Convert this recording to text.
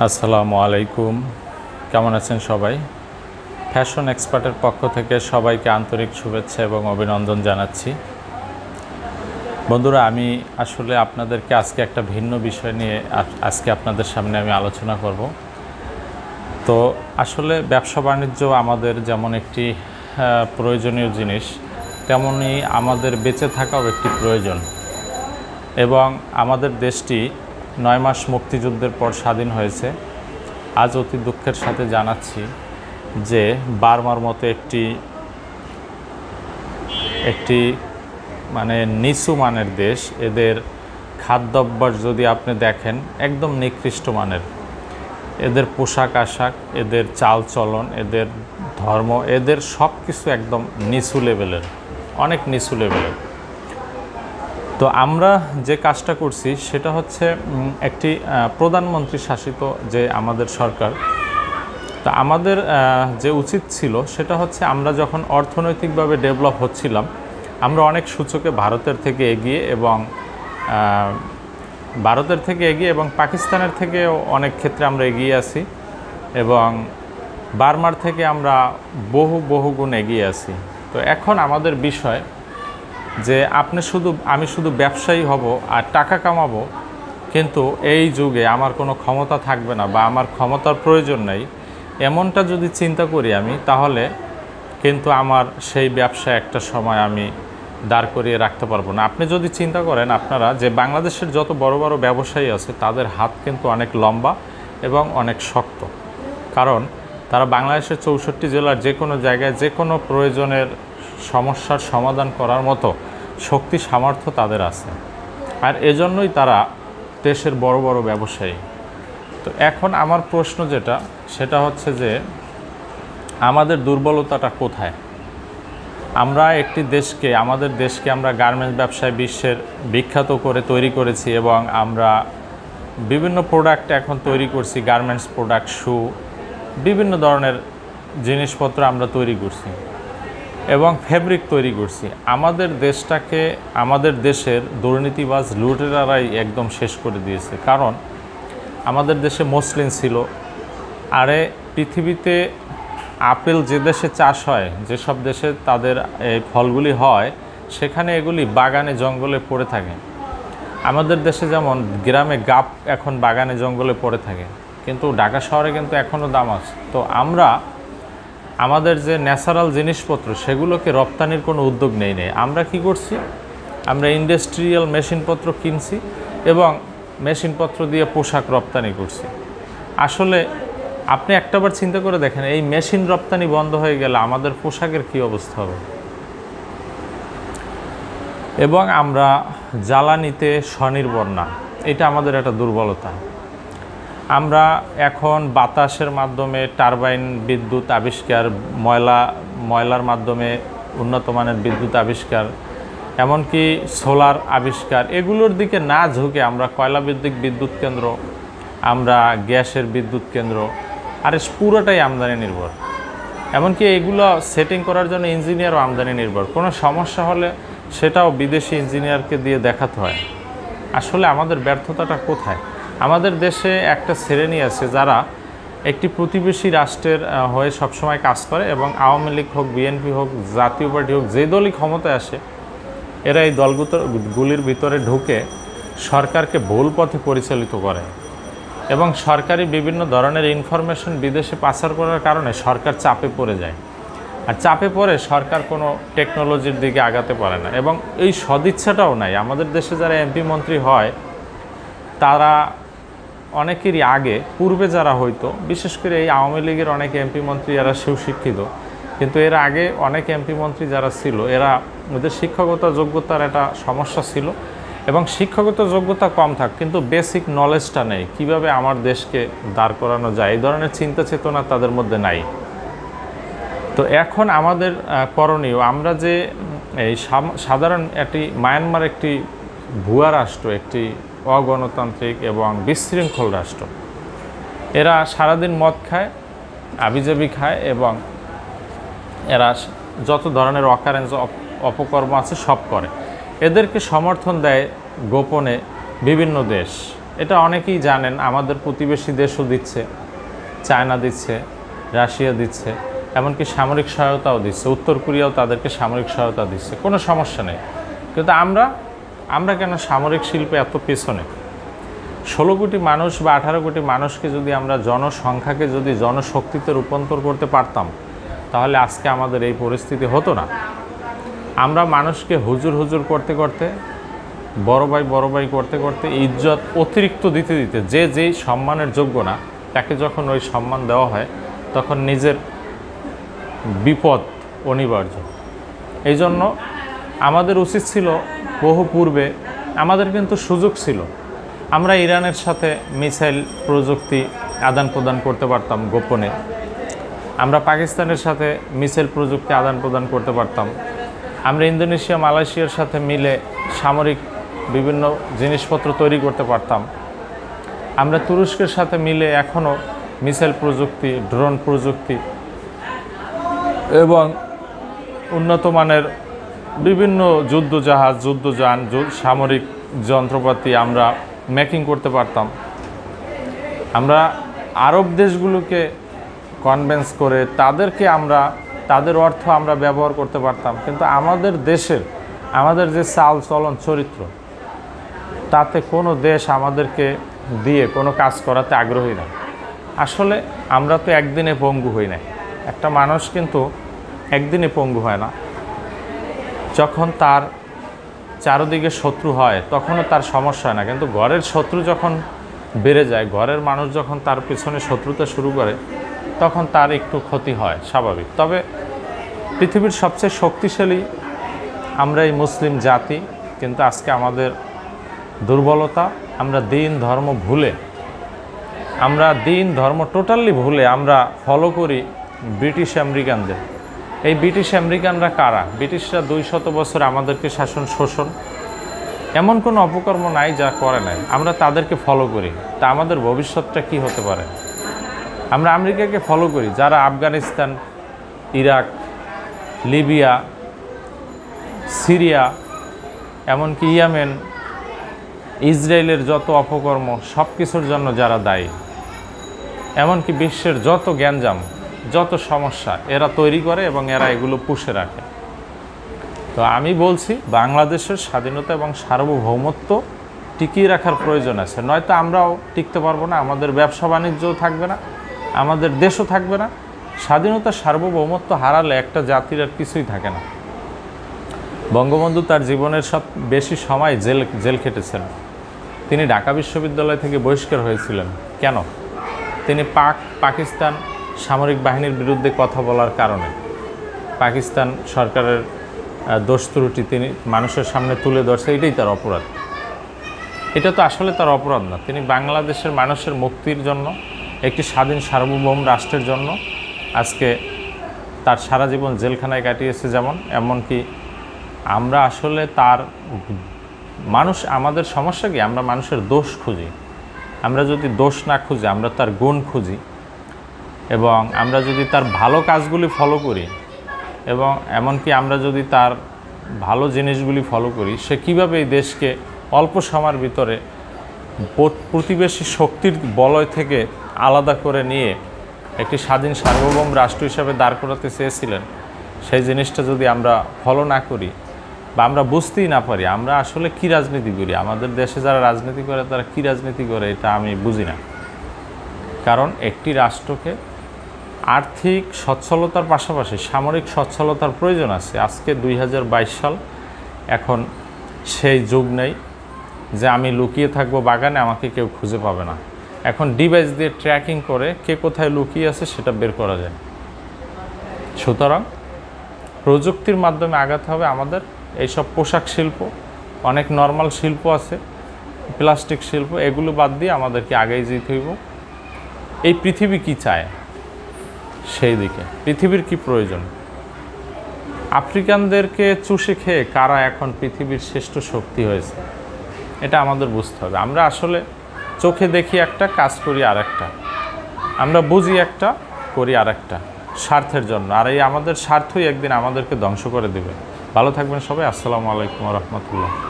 আসসালামু আলাইকুম। কেমন আছেন সবাই? ফ্যাশন এক্সপার্টের পক্ষ থেকে সবাইকে আন্তরিক শুভেচ্ছা এবং অভিনন্দন জানাচ্ছি। বন্ধুরা, আমি আসলে আপনাদেরকে আজকে একটা ভিন্ন বিষয় নিয়ে আজ- আজকে আপনাদের সামনে আমি আলোচনা করব। তো আসলে ব্যবসা বাণিজ্য আমাদের যেমন একটি প্রয়োজনীয় জিনিস, তেমনি আমাদের বেঁচে থাকাও একটি প্রয়োজন। এবং আমাদের দেশটি নয় মাস মুক্তিযুদ্ধের পর স্বাধীন হয়েছে। আজ অতি দুঃখের সাথে জানাচ্ছি যে বার্মার মতো একটি একটি মানে নিচু মানের দেশ, এদের খাদ্যাভ্যাস যদি আপনি দেখেন, একদম নিকৃষ্ট মানের। এদের পোশাক আশাক, এদের চাল চলন, এদের ধর্ম, এদের সব কিছু একদম নিচু লেভেলের অনেক নিচু লেভেলের তো আমরা যে কাজটা করছি, সেটা হচ্ছে একটি প্রধানমন্ত্রী শাসিত যে আমাদের সরকার, তো আমাদের যে উচিত ছিল, সেটা হচ্ছে আমরা যখন অর্থনৈতিকভাবে ডেভেলপ হচ্ছিলাম, আমরা অনেক সূচকে ভারতের থেকে এগিয়ে এবং ভারতের থেকে এগিয়ে এবং পাকিস্তানের থেকেও অনেক ক্ষেত্রে আমরা এগিয়ে আছি এবং বার্মার থেকে আমরা বহু বহু গুণ এগিয়ে আছি। তো এখন আমাদের বিষয় যে আপনি শুধু, আমি শুধু ব্যবসায়ী হব আর টাকা কামাবো, কিন্তু এই যুগে আমার কোনো ক্ষমতা থাকবে না বা আমার ক্ষমতার প্রয়োজন নেই। এমনটা যদি চিন্তা করি আমি, তাহলে কিন্তু আমার সেই ব্যবসা একটা সময় আমি দাঁড় করিয়ে রাখতে পারব না। আপনি যদি চিন্তা করেন আপনারা যে বাংলাদেশের যত বড় বড় ব্যবসায়ী আছে, তাদের হাত কিন্তু অনেক লম্বা এবং অনেক শক্ত। কারণ তারা বাংলাদেশের চৌষট্টি জেলার যে কোনো জায়গায় যে কোনো প্রয়োজনের সমস্যার সমাধান করার মতো শক্তি সামর্থ্য তাদের আছে। আর এজন্যই তারা দেশের বড় বড় ব্যবসায়ী। তো এখন আমার প্রশ্ন যেটা, সেটা হচ্ছে যে, আমাদের দুর্বলতাটা কোথায়? আমরা একটি দেশকে, আমাদের দেশকে আমরা গার্মেন্টস ব্যবসায় বিশ্বের বিখ্যাত করে তৈরি করেছি এবং আমরা বিভিন্ন প্রোডাক্ট এখন তৈরি করছি, গার্মেন্টস প্রোডাক্ট, শু, বিভিন্ন ধরনের জিনিসপত্র আমরা তৈরি করছি। এবং ফেব্রিক তৈরি করছি। আমাদের দেশটাকে, আমাদের দেশের দুর্নীতিবাজ লুটেরারাই একদম শেষ করে দিয়েছে। কারণ আমাদের দেশে মসলিন ছিল। আরে পৃথিবীতে আপেল যে দেশে চাষ হয়, যেসব দেশে তাদের এই ফলগুলি হয়, সেখানে এগুলি বাগানে, জঙ্গলে পড়ে থাকে। আমাদের দেশে যেমন গ্রামে গাপ এখন বাগানে, জঙ্গলে পড়ে থাকে। কিন্তু ঢাকা শহরে কিন্তু এখনও দাম আছে। তো আমরা আমাদের যে ন্যাচারাল জিনিসপত্র, সেগুলোকে রপ্তানির কোনো উদ্যোগ নেই নেই। আমরা কি করছি? আমরা ইন্ডাস্ট্রিয়াল মেশিনপত্র কিনছি এবং মেশিনপত্র দিয়ে পোশাক রপ্তানি করছি। আসলে আপনি একটাবার চিন্তা করে দেখেন, এই মেশিন রপ্তানি বন্ধ হয়ে গেলে আমাদের পোশাকের কি অবস্থা হবে? এবং আমরা জ্বালানিতে স্বনির্ভর না। এটা আমাদের একটা দুর্বলতা। আমরা এখন বাতাসের মাধ্যমে টারবাইন বিদ্যুৎ আবিষ্কার, ময়লা, ময়লার মাধ্যমে উন্নত মানের বিদ্যুৎ আবিষ্কার, এমনকি সোলার আবিষ্কার, এগুলোর দিকে না ঝুঁকে আমরা কয়লা ভিত্তিক বিদ্যুৎ কেন্দ্র, আমরা গ্যাসের বিদ্যুৎ কেন্দ্র, আর পুরোটাই আমদানি নির্ভর। এমনকি এগুলো সেটিং করার জন্য ইঞ্জিনিয়ারও আমদানি নির্ভর। কোনো সমস্যা হলে সেটাও বিদেশি ইঞ্জিনিয়ারকে দিয়ে দেখাতে হয়। আসলে আমাদের ব্যর্থতাটা কোথায়? আমাদের দেশে একটা শ্রেণি আছে যারা একটি প্রতিবেশী রাষ্ট্রের হয়ে সবসময় কাজ করে এবং আওয়ামী লীগ হোক, বিএনপি হোক, জাতীয় পার্টি হোক, যে দলই ক্ষমতায় আসে, এরা এই দলগুলির ভিতরে ঢুকে সরকারকে ভুল পথে পরিচালিত করে এবং সরকারি বিভিন্ন ধরনের ইনফরমেশন বিদেশে পাচার করার কারণে সরকার চাপে পড়ে যায়। আর চাপে পড়ে সরকার কোনো টেকনোলজির দিকে আগাতে পারে না এবং এই সদিচ্ছাটাও নাই। আমাদের দেশে যারা এমপি মন্ত্রী হয়, তারা অনেকেরই আগে, পূর্বে যারা হইতো বিশেষ করে এই আওয়ামী লীগের অনেক এমপি মন্ত্রী যারা সুশিক্ষিত কিন্তু এর আগে অনেক এমপি মন্ত্রী যারা ছিল, এরা ওদের শিক্ষাগত যোগ্যতার একটা সমস্যা ছিল। এবং শিক্ষাগত যোগ্যতা কম থাক, কিন্তু বেসিক নলেজটা নেই। কীভাবে আমার দেশকে দাঁড় করানো যায়? এই ধরনের চিন্তা চেতনা তাদের মধ্যে নাই। তো এখন আমাদের করণীয়, আমরা যে, এই সাধারণ একটি মায়ানমার একটি ভুয়া রাষ্ট্র, একটি অগণতান্ত্রিক এবং বিশৃঙ্খল রাষ্ট্র। এরা সারাদিন মদ খায়, আবিজাবি খায় এবং এরা যত ধরনের অকারেন্স অপকর্ম আছে সব করে। এদেরকে সমর্থন দেয় গোপনে বিভিন্ন দেশ। এটা অনেকেই জানেন, আমাদের প্রতিবেশী দেশও দিচ্ছে, চায়না দিচ্ছে, রাশিয়া দিচ্ছে, এমনকি সামরিক সহায়তাও দিচ্ছে, উত্তর কোরিয়াও তাদেরকে সামরিক সহায়তা দিচ্ছে, কোনো সমস্যা নেই। কিন্তু আমরা আমরা কেন সামরিক শিল্পে এত পেছনে? ষোলো কোটি মানুষ বা আঠারো কোটি মানুষকে যদি আমরা জনসংখ্যাকে যদি জনশক্তিতে রূপান্তর করতে পারতাম, তাহলে আজকে আমাদের এই পরিস্থিতি হতো না। আমরা মানুষকে হুজুর হুজুর করতে করতে, বড় ভাই বড় ভাই করতে করতে ইজ্জত অতিরিক্ত দিতে দিতে, যে যেই সম্মানের যোগ্য না, তাকে যখন ওই সম্মান দেওয়া হয়, তখন নিজের বিপদ অনিবার্য। এই জন্য আমাদের উচিত ছিল বহু পূর্বে আমাদের কিন্তু সুযোগ ছিল। আমরা ইরানের সাথে মিসাইল প্রযুক্তি আদান প্রদান করতে পারতাম গোপনে। আমরা পাকিস্তানের সাথে মিসাইল প্রযুক্তি আদান প্রদান করতে পারতাম। আমরা ইন্দোনেশিয়া, মালয়েশিয়ার সাথে মিলে সামরিক বিভিন্ন জিনিসপত্র তৈরি করতে পারতাম। আমরা তুরস্কের সাথে মিলে এখনও মিসাইল প্রযুক্তি, ড্রোন প্রযুক্তি এবং উন্নত মানের বিভিন্ন যুদ্ধজাহাজ, যুদ্ধযান, যু- সামরিক যন্ত্রপাতি আমরা মেকিং করতে পারতাম। আমরা আরব দেশগুলোকে কনভেন্স করে তাদেরকে আমরা, তাদের অর্থ আমরা ব্যবহার করতে পারতাম। কিন্তু আমাদের দেশের, আমাদের যে চাল চলন চরিত্র, তাতে কোনো দেশ আমাদেরকে দিয়ে কোনো কাজ করাতে আগ্রহী না। আসলে আমরা তো একদিনে পঙ্গু হই না একটা মানুষ কিন্তু একদিনে পঙ্গু হয় না। যখন তার চারদিকে শত্রু হয়, তখনও তার সমস্যা হয় না। কিন্তু ঘরের শত্রু যখন বেড়ে যায়, ঘরের মানুষ যখন তার পিছনে শত্রুতা শুরু করে, তখন তার একটু ক্ষতি হয়, স্বাভাবিক। তবে পৃথিবীর সবচেয়ে শক্তিশালী আমরা এই মুসলিম জাতি, কিন্তু আজকে আমাদের দুর্বলতা, আমরা দিন, ধর্ম ভুলে, আমরা দিন, ধর্ম টোটালি ভুলে আমরা ফলো করি ব্রিটিশ আমেরিকানদের। এই ব্রিটিশ আমেরিকানরা কারা? ব্রিটিশরা দুই শত বছর আমাদেরকে শাসন, শোষণ এমন কোনো অপকর্ম নাই যা করে নাই। আমরা তাদেরকে ফলো করি। তা আমাদের ভবিষ্যৎটা কি হতে পারে? আমরা আমেরিকাকে ফলো করি। যারা আফগানিস্তান, ইরাক, লিবিয়া, সিরিয়া, এমনকি ইয়ামেন, ইসরায়েলের যত অপকর্ম সব কিছুর জন্য যারা দায়ী। এমনকি বিশ্বের যত জ্ঞানজাম যত সমস্যা এরা তৈরি করে এবং এরা এগুলো পুষে রাখে। তো আমি বলছি, বাংলাদেশের স্বাধীনতা এবং সার্বভৌমত্ব টিকিয়ে রাখার প্রয়োজন আছে। নয়তো আমরাও টিকতে পারব না, আমাদের ব্যবসা বাণিজ্যও থাকবে না, আমাদের দেশও থাকবে না। স্বাধীনতা, সার্বভৌমত্ব হারালে একটা জাতির আর কিছুই থাকে না। বঙ্গবন্ধু তার জীবনের সব বেশি সময় জেল জেল খেটেছেন। তিনি ঢাকা বিশ্ববিদ্যালয় থেকে বহিষ্কার হয়েছিলেন। কেন? তিনি পাক, পাকিস্তান সামরিক বাহিনীর বিরুদ্ধে কথা বলার কারণে। পাকিস্তান সরকারের দোষ ত্রুটি তিনি মানুষের সামনে তুলে ধরছে, এটাই তার অপরাধ। এটা তো আসলে তার অপরাধ না। তিনি বাংলাদেশের মানুষের মুক্তির জন্য, একটি স্বাধীন সার্বভৌম রাষ্ট্রের জন্য আজকে তার সারা জীবন জেলখানায় কাটিয়েছে যেমন, এমনকি আমরা আসলে তার মানুষ, আমাদের সমস্যা কি? আমরা মানুষের দোষ খুঁজি। আমরা যদি দোষ না খুঁজি, আমরা তার গুণ খুঁজি। এবং আমরা যদি তার ভালো কাজগুলি ফলো করি এবং এমনকি আমরা যদি তার ভালো জিনিসগুলি ফলো করি, সে কীভাবে এই দেশকে অল্প সময়ের ভিতরে প্রতিবেশী শক্তির বলয় থেকে আলাদা করে নিয়ে একটি স্বাধীন সার্বভৌম রাষ্ট্র হিসাবে দাঁড় করাতে চেয়েছিলেন, সেই জিনিসটা যদি আমরা ফলো না করি বা আমরা বুঝতেই না পারি, আমরা আসলে কি রাজনীতি করি? আমাদের দেশে যারা রাজনীতি করে, তারা কি রাজনীতি করে, এটা আমি বুঝি না। কারণ একটি রাষ্ট্রকে আর্থিক সচ্ছলতার পাশাপাশি সামরিক সচ্ছলতার প্রয়োজন আছে। আজকে দুই হাজার বাইশ সাল, এখন সেই যুগ নেই যে আমি লুকিয়ে থাকব বাগানে, আমাকে কেউ খুঁজে পাবে না। এখন ডিভাইস দিয়ে ট্র্যাকিং করে কে কোথায় লুকিয়ে আছে সেটা বের করা যায়। সুতরাং প্রযুক্তির মাধ্যমে আগাতে হবে আমাদের। এইসব পোশাক শিল্প, অনেক নর্মাল শিল্প আছে, প্লাস্টিক শিল্প, এগুলো বাদ দিয়ে আমাদেরকে আগেই যেতে হইব। এই পৃথিবী কি চায়? সেই দিকে। পৃথিবীর কি প্রয়োজন? আফ্রিকানদেরকে চুষে খেয়ে কারা এখন পৃথিবীর শ্রেষ্ঠ শক্তি হয়েছে? এটা আমাদের বুঝতে হবে। আমরা আসলে চোখে দেখি একটা, কাজ করি আর একটা আমরা বুঝি একটা, করি আর একটা স্বার্থের জন্য। আর এই আমাদের স্বার্থই একদিন আমাদেরকে ধ্বংস করে দেবে। ভালো থাকবেন সবাই। আসসালামু আলাইকুম রহমতুল্লাহ।